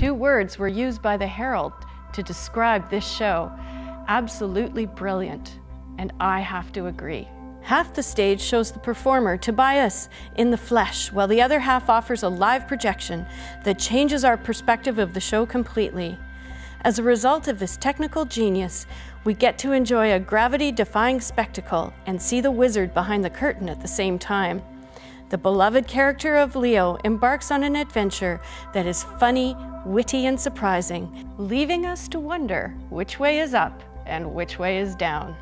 Two words were used by the Herald to describe this show absolutely brilliant, and I have to agree. Half the stage shows the performer, Tobias, in the flesh, while the other half offers a live projection that changes our perspective of the show completely. As a result of this technical genius, we get to enjoy a gravity defying spectacle and see the wizard behind the curtain at the same time. The beloved character of Leo embarks on an adventure that is funny, witty, and surprising, leaving us to wonder which way is up and which way is down.